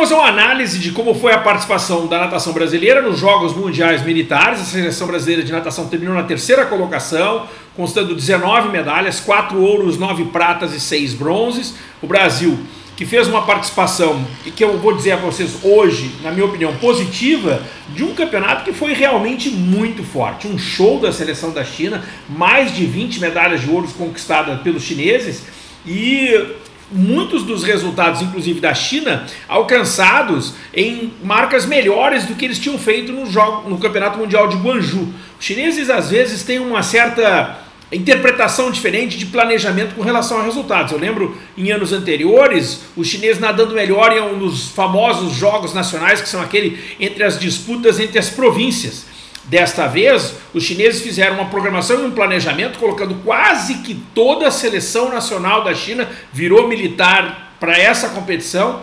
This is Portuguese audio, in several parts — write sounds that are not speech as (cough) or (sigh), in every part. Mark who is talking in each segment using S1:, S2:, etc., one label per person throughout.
S1: vamos a uma análise de como foi a participação da natação brasileira nos Jogos Mundiais Militares. A seleção brasileira de natação terminou na terceira colocação, constando 19 medalhas, 4 ouros, 9 pratas e 6 bronzes. O Brasil, que fez uma participação, que eu vou dizer a vocês hoje, na minha opinião, positiva, de um campeonato que foi realmente muito forte. Um show da seleção da China, mais de 20 medalhas de ouro conquistadas pelos chineses e muitos dos resultados, inclusive da China, alcançados em marcas melhores do que eles tinham feito no, jogo, no Campeonato Mundial de Guangzhou. Os chineses às vezes têm uma certa interpretação diferente de planejamento com relação a resultados. Eu lembro em anos anteriores, os chineses nadando melhor em um dos famosos jogos nacionais, que são aquele entre as disputas entre as províncias. Desta vez, os chineses fizeram uma programação e um planejamento colocando quase que toda a seleção nacional da China virou militar para essa competição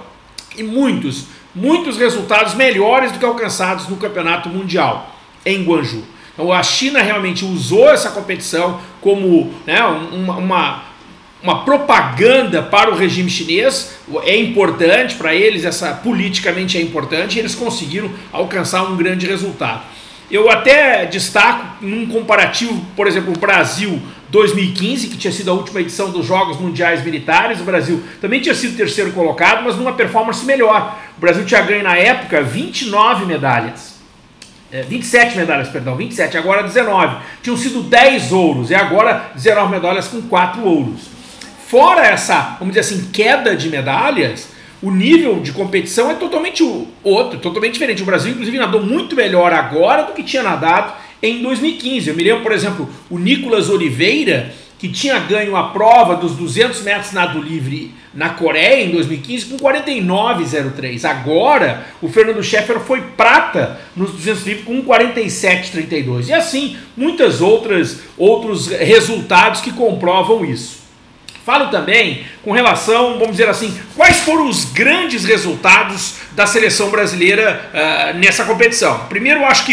S1: e muitos, muitos resultados melhores do que alcançados no campeonato mundial em Guangzhou. Então a China realmente usou essa competição como né, uma, uma, uma propaganda para o regime chinês. É importante para eles, essa politicamente é importante, e eles conseguiram alcançar um grande resultado. Eu até destaco num comparativo, por exemplo, o Brasil 2015, que tinha sido a última edição dos Jogos Mundiais Militares. O Brasil também tinha sido terceiro colocado, mas numa performance melhor. O Brasil tinha ganho na época 29 medalhas. É, 27 medalhas, perdão, 27, agora 19. Tinham sido 10 ouros e agora 19 medalhas com 4 ouros. Fora essa, vamos dizer assim, queda de medalhas, o nível de competição é totalmente outro, totalmente diferente. O Brasil, inclusive, nadou muito melhor agora do que tinha nadado em 2015. Eu me lembro, por exemplo, o Nicolas Oliveira, que tinha ganho a prova dos 200 metros nado livre na Coreia em 2015 com 49,03. Agora, o Fernando Scheffer foi prata nos 200 livres com 47,32. E assim, muitas outras outros resultados que comprovam isso. Falo também com relação, vamos dizer assim, quais foram os grandes resultados da seleção brasileira uh, nessa competição. Primeiro, acho que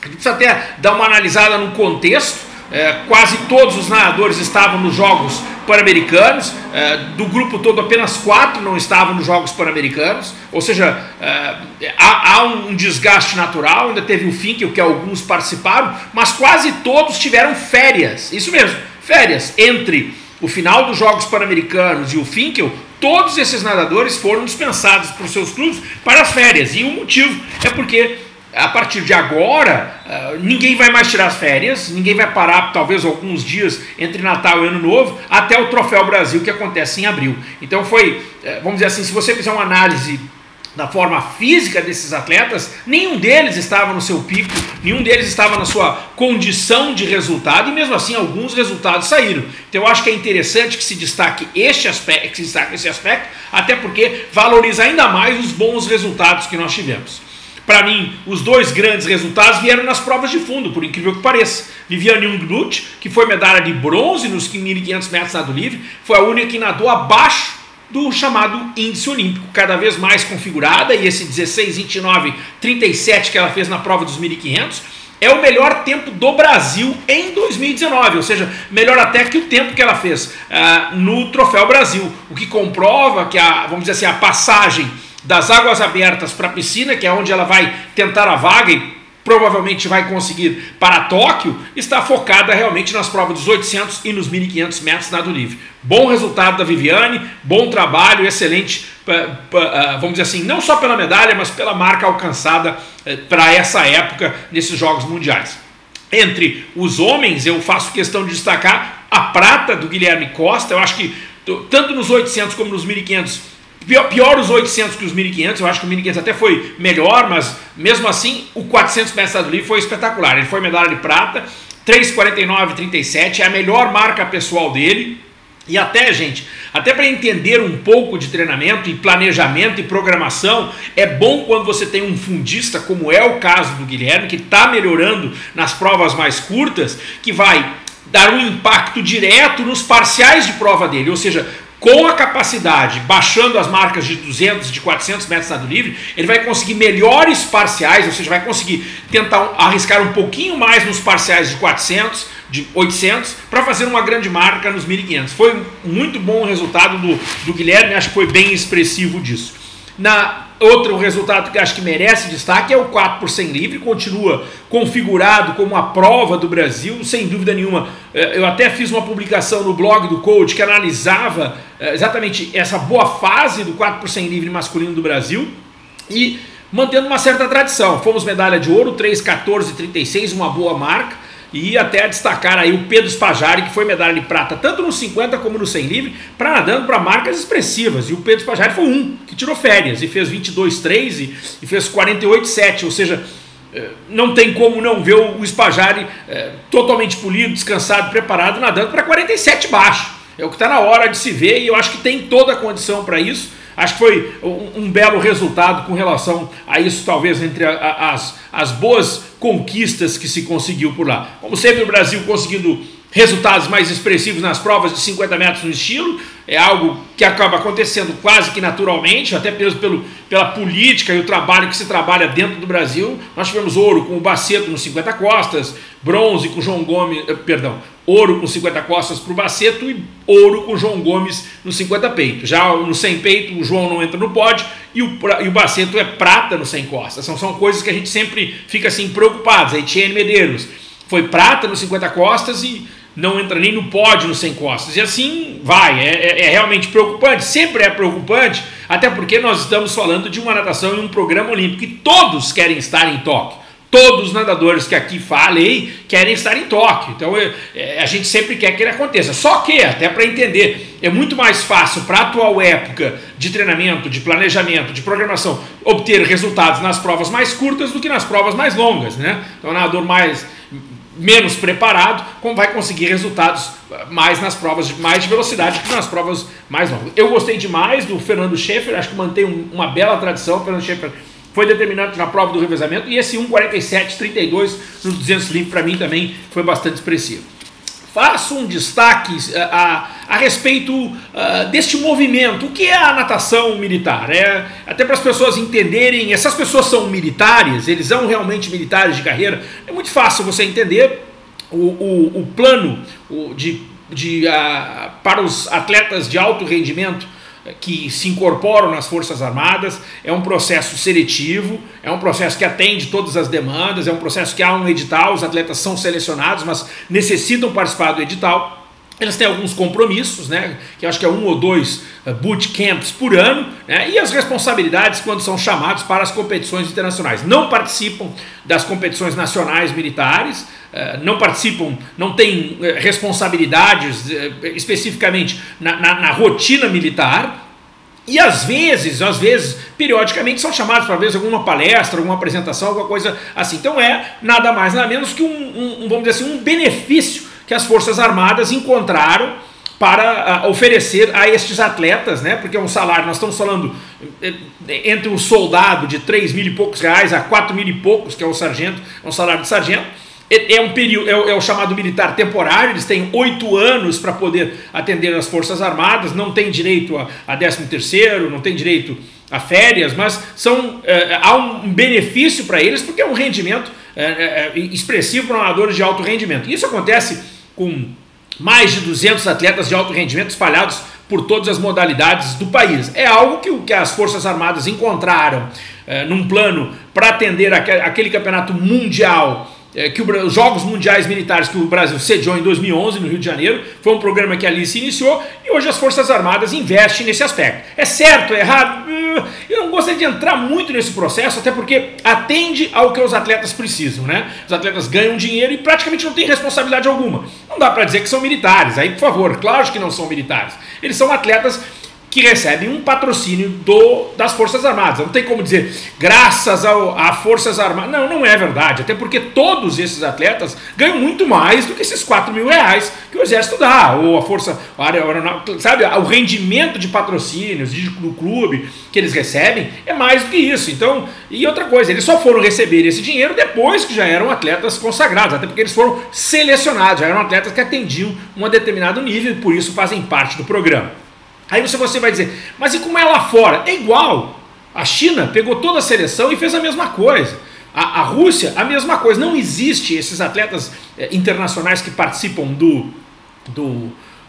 S1: a gente precisa até dar uma analisada no contexto. É, quase todos os nadadores estavam nos Jogos Pan-Americanos. É, do grupo todo, apenas quatro não estavam nos Jogos Pan-Americanos. Ou seja, é, há, há, um desgaste natural. Ainda teve o Finkel, que alguns participaram, mas quase todos tiveram férias. Isso mesmo, férias entre o final dos Jogos Pan-Americanos e o Finkel. Todos esses nadadores foram dispensados por seus clubes para as férias. E o motivo é porque a partir de agora, uh, ninguém vai mais tirar as férias, ninguém vai parar talvez alguns dias entre Natal e Ano Novo, até o Troféu Brasil, que acontece em abril. Então foi, uh, vamos dizer assim, se você fizer uma análise da forma física desses atletas, nenhum deles estava no seu pico, nenhum deles estava na sua condição de resultado, e mesmo assim alguns resultados saíram. Então eu acho que é interessante que se destaque este aspecto, que se destaque esse aspecto, até porque valoriza ainda mais os bons resultados que nós tivemos. Para mim, os dois grandes resultados vieram nas provas de fundo, por incrível que pareça. Viviane Unglut, que foi medalha de bronze nos 1.500 metros nado livre, foi a única que nadou abaixo do chamado índice olímpico, cada vez mais configurada, e esse 16, 29, 37 que ela fez na prova dos 1.500 é o melhor tempo do Brasil em 2019, ou seja, melhor até que o tempo que ela fez uh, no Troféu Brasil, o que comprova que a, vamos dizer assim, a passagem das águas abertas para a piscina, que é onde ela vai tentar a vaga e provavelmente vai conseguir para Tóquio, está focada realmente nas provas dos 800 e nos 1500 metros nado livre. Bom resultado da Viviane, bom trabalho, excelente, ah, vamos dizer assim, não só pela medalha, mas pela marca alcançada eh, para essa época nesses Jogos Mundiais. Entre os homens, eu faço questão de destacar a prata do Guilherme Costa, eu acho que tanto nos 800 como nos 1500 Pior, pior, os 800 que os 1500, eu acho que o 1500 até foi melhor, mas mesmo assim o 400 metros livre foi espetacular. Ele foi medalha de prata, 3,49,37, é a melhor marca pessoal dele. E até, gente, até para entender um pouco de treinamento e planejamento e programação, é bom quando você tem um fundista, como é o caso do Guilherme, que está melhorando nas provas mais curtas, que vai dar um impacto direto nos parciais de prova dele. Ou seja, com a capacidade, baixando as marcas de 200, de 400 metros nado livre, ele vai conseguir melhores parciais, ou seja, vai conseguir tentar arriscar um pouquinho mais nos parciais de 400, de 800, para fazer uma grande marca nos 1500. Foi muito bom o resultado do, do Guilherme, acho que foi bem expressivo disso. Na outro resultado que acho que merece destaque é o 4 por 100 livre, continua configurado como a prova do Brasil, sem dúvida nenhuma. Eh, eu até fiz uma publicação no blog do coach que analisava eh, exatamente essa boa fase do 4 por 100 livre masculino do Brasil e mantendo uma certa tradição. Fomos medalha de ouro, 3, 14, 36, uma boa marca. E até destacar aí o Pedro Spajari, que foi medalha de prata tanto no 50 como no 100 livre, para nadando para marcas expressivas. E o Pedro Spajari foi um que tirou férias e fez 22,3 e, e fez 48,7, ou seja, eh, não tem como não ver o Spajari é, totalmente polido, descansado, preparado, nadando para 47 baixo. É o que está na hora de se ver e eu acho que tem toda a condição para isso. Acho que foi um, um, belo resultado com relação a isso, talvez entre a, a, as, as boas conquistas que se conseguiu por lá. Como sempre, o Brasil conseguindo resultados mais expressivos nas provas de 50 metros no estilo, é algo que acaba acontecendo quase que naturalmente, até mesmo pelo, pela política e o trabalho que se trabalha dentro do Brasil. Nós tivemos ouro com o Baceto no 50 costas, bronze com João Gomes, eh, perdão, ouro com 50 costas para o Baceto e ouro com João Gomes no 50 peito. Já no 100 peito, o João não entra no pódio e o, e o Baceto é prata no 100 costas. São, são coisas que a gente sempre fica assim preocupados. A Etienne Medeiros foi prata no 50 costas e não entra nem no pódio 100 costas. E assim vai, é, é, é, realmente preocupante, sempre é preocupante, até porque nós estamos falando de uma natação em um programa olímpico e todos querem estar em Tóquio. Todos os nadadores que aqui falei querem estar em Tóquio. Então é, é, a gente sempre quer que ele aconteça. Só que, até para entender, é muito mais fácil para a atual época de treinamento, de planejamento, de programação, obter resultados nas provas mais curtas do que nas provas mais longas. Né? Então o nadador mais menos preparado, vai conseguir resultados mais nas provas de mais de velocidade que nas provas mais longas. Eu gostei demais do Fernando Schaefer, acho que mantém uma bela tradição. O Fernando Schaefer foi determinante na prova do revezamento e esse 1,47,32 no 200 livre para mim também foi bastante expressivo faço um destaque a, a, a respeito uh, deste movimento. O que é a natação militar? É, até para as pessoas entenderem, essas pessoas são militares, eles são realmente militares de carreira. É muito fácil você entender o, o, o plano de, de, uh, para os atletas de alto rendimento que se incorporam nas Forças Armadas, é um processo seletivo, é um processo que atende todas as demandas, é um processo que há um edital, os atletas são selecionados, mas necessitam participar do edital. Eles têm alguns compromissos, né, que acho que é um ou dois uh, bootcamps por ano, né, e as responsabilidades quando são chamados para as competições internacionais. Não participam das competições nacionais militares, não participam, não têm uh, responsabilidades especificamente na, na, na rotina militar, e às vezes, às vezes, periodicamente são chamados para ver alguma palestra, alguma apresentação, alguma coisa assim. Então é nada mais nada menos que um, um, vamos dizer assim, um benefício que as Forças Armadas encontraram para uh, oferecer a estes atletas, né? Porque é um salário, nós estamos falando eh, entre um soldado de 3 mil e poucos reais a 4 mil e poucos, que é o sargento, é um salário de sargento. É, é um período, é, é, o chamado militar temporário, eles têm oito anos para poder atender as Forças Armadas, não tem direito a, a 13 terceiro, não tem direito a férias, mas são, é, há um benefício para eles porque é um rendimento é, expressivo para nadadores de alto rendimento. Isso acontece com mais de 200 atletas de alto rendimento espalhados por todas as modalidades do país. É algo que, que as Forças Armadas encontraram é, num plano para atender aquele campeonato mundial é, que o, os Jogos Mundiais Militares que o Brasil sediou em 2011 no Rio de Janeiro, foi um programa que ali se iniciou e hoje as Forças Armadas investem nesse aspecto. É certo, é errado? Uh, eu não gostaria de entrar muito nesse processo, até porque atende ao que os atletas precisam, né? Os atletas ganham dinheiro e praticamente não têm responsabilidade alguma. Não dá para dizer que são militares, aí por favor, claro que não são militares. Eles são atletas que recebem um patrocínio do, das Forças Armadas. Não tem como dizer graças ao, a Forças Armadas. Não, não é verdade. Até porque todos esses atletas ganham muito mais do que esses 4 mil reais que o Exército dá. Ou a Força Aeronáutica. Sabe, o rendimento de patrocínios do clube que eles recebem é mais do que isso. Então, e outra coisa, eles só foram receber esse dinheiro depois que já eram atletas consagrados. Até porque eles foram selecionados, já eram atletas que atendiam um determinado nível e por isso fazem parte do programa. Aí você, você vai dizer, mas e como é lá fora? É igual. A China pegou toda a seleção e fez a mesma coisa. A, a Rússia, a mesma coisa. Não existe esses atletas eh, internacionais que participam do, do,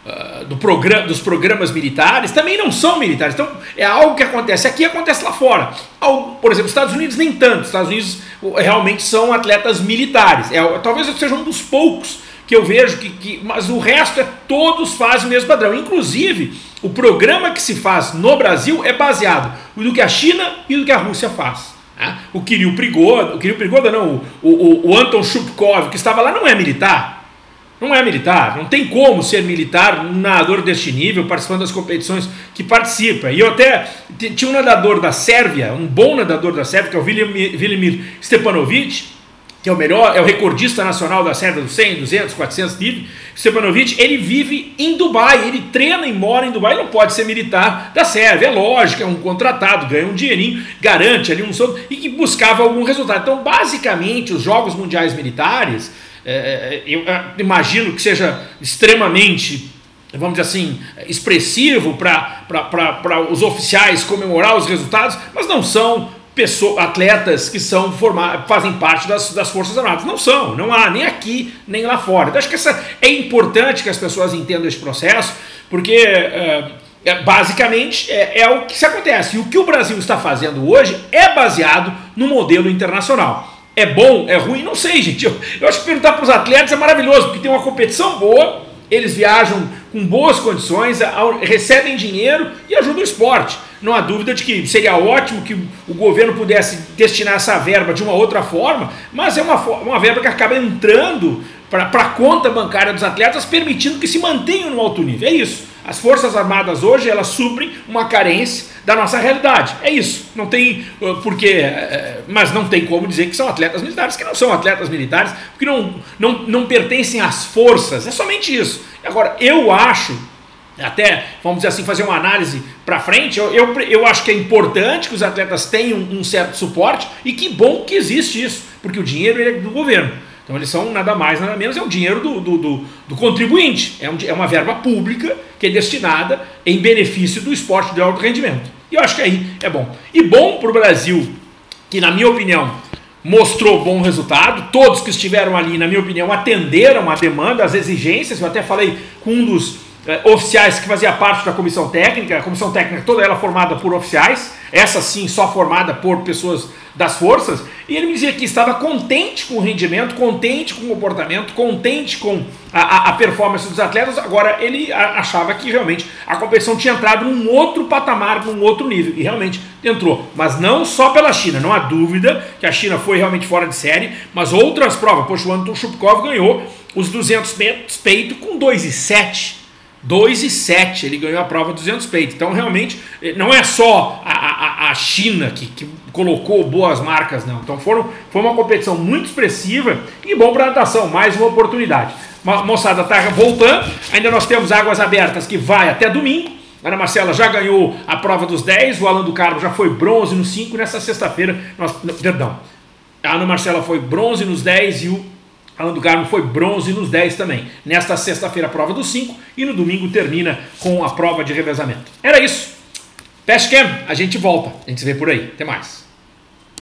S1: uh, do programa, dos programas militares também não são militares. Então é algo que acontece aqui acontece lá fora. Por exemplo, Estados Unidos nem tanto. Estados Unidos realmente são atletas militares. É, talvez eu seja um dos poucos que eu vejo que, que, mas o resto é todos fazem o mesmo padrão. Inclusive, o programa que se faz no Brasil é baseado no que a China e no que a Rússia faz. Né? O Kirill Prigoda, o Kirill Prigoda não, o, o, o Anton Shupkov, que estava lá, não é militar. Não é militar, não tem como ser militar um nadador deste nível, participando das competições que participa. E eu até tinha um nadador da Sérvia, um bom nadador da Sérvia, que é o Vilimir Stepanovic, que é o melhor, é o recordista nacional da Sérvia dos 100, 200, 400 livre, Stepanovic, ele vive em Dubai, ele treina e mora em Dubai, não pode ser militar da Sérvia, é lógico, é um contratado, ganha um dinheirinho, garante ali um soldo e que buscava algum resultado. Então, basicamente, os Jogos Mundiais Militares é, é, eu imagino que seja extremamente, vamos dizer assim, expressivo para os oficiais comemorar os resultados, mas não são pessoas, atletas que são fazem parte das, das Forças Armadas. Não são, não há, nem aqui, nem lá fora. Então, acho que essa, é importante que as pessoas entendam esse processo, porque é, é, basicamente é, é, o que se acontece. E o que o Brasil está fazendo hoje é baseado no modelo internacional. É bom, é ruim? Não sei, (laughs) gente. Eu, eu acho que perguntar para os atletas é maravilhoso, porque tem uma competição boa, eles viajam com boas condições, recebem dinheiro e ajudam o esporte. Não há dúvida de que seria ótimo que o governo pudesse destinar essa verba de uma outra forma, mas é uma, uma verba que acaba entrando para a conta bancária dos atletas, permitindo que se mantenham no alto nível. É isso. As Forças Armadas hoje, elas suprem uma carência da nossa realidade. É isso. Não tem uh, porque, uh, mas não tem como dizer que são atletas militares, que não são atletas militares, porque não, não, não pertencem às forças. É somente isso. Agora, eu acho, até, vamos dizer assim, fazer uma análise para frente, eu, eu, eu acho que é importante que os atletas tenham um certo suporte e que bom que existe isso, porque o dinheiro é do governo. Então eles são nada mais, nada menos, é o dinheiro do, do, do, do contribuinte. É, um, é uma verba pública que é destinada em benefício do esporte de alto rendimento. E eu acho que aí é bom. E bom para o Brasil, que na minha opinião mostrou bom resultado. Todos que estiveram ali, na minha opinião, atenderam a demanda, as exigências. Eu até falei com um dos oficiais que fazia parte da comissão técnica, a comissão técnica toda ela formada por oficiais, essa sim só formada por pessoas das forças, e ele me dizia que estava contente com o rendimento, contente com o comportamento, contente com a, a, performance dos atletas. Agora, ele achava que realmente a competição tinha entrado num outro patamar, num outro nível, e realmente entrou. Mas não só pela China, não há dúvida que a China foi realmente fora de série, mas outras provas. Poxa, o Anton Shupkov ganhou os 200 metros peito com 2,7 2 e 7, ele ganhou a prova 200 peitos. Então, realmente, eh, não é só a, a, a China que, que, colocou boas marcas, não. Então, foram, foi uma competição muito expressiva e bom para a natação, mais uma oportunidade. Moçada, está voltando, ainda nós temos águas abertas que vai até domingo. Ana Marcela já ganhou a prova dos 10, o Alan do Carmo já foi bronze no 5, nessa sexta-feira, nós, perdão, a Ana Marcela foi bronze nos 10 e o Alan do Carmo foi bronze nos 10 também. Nesta sexta-feira, a prova dos 5 e no domingo termina com a prova de revezamento. Era isso. Cam, a gente volta. A gente se vê por aí. Até mais.